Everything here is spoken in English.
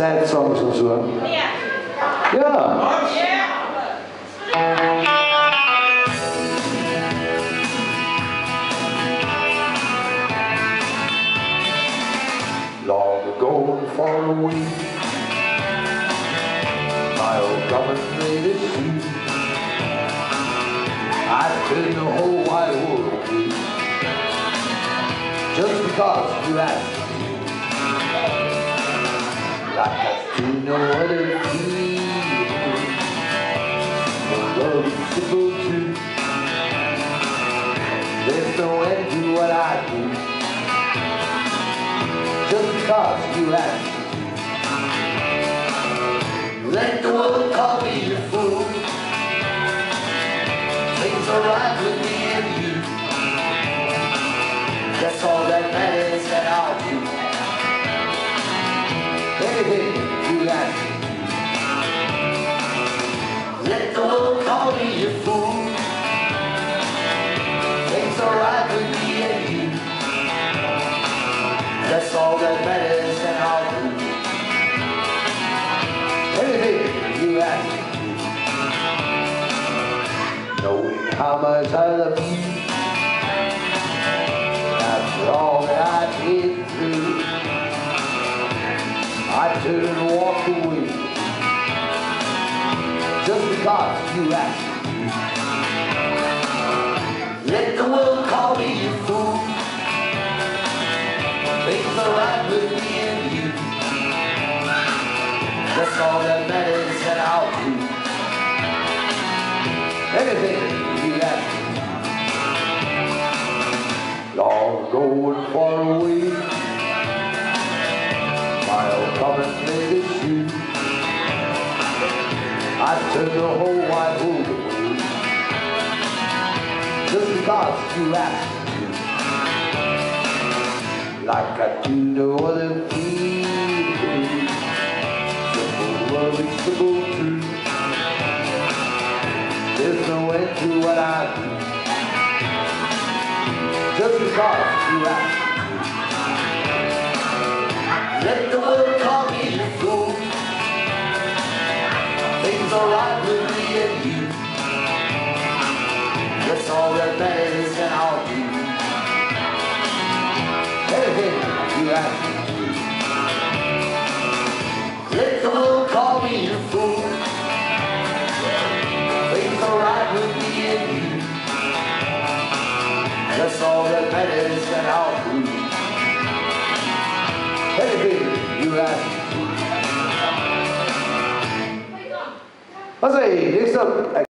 sad songs og så. Ja. Ja. Long ago and far away, my old government made it see. I turned the whole wide world away, just because you asked I do no other feeling, love is simple too. There's no end to what I do just because you asked me. Let the world call me a fool. Things are right with me how much I love you, after all that I did through, I turn and walk away just because you asked. Let the world call me a fool. Things are right with me and you. That's all that matters, anything you me. Long ago and far away, my old common made it you. I turned the whole wide world away, just because you asked me like I do no other feeling. Simple simple to what I do. Just because you ask. Let the world call me a fool. Things are right with me and you. That's all that matters, and I'll do anything you ask me to. That's all that matters, and I'll do anything you ask me. I say, next up.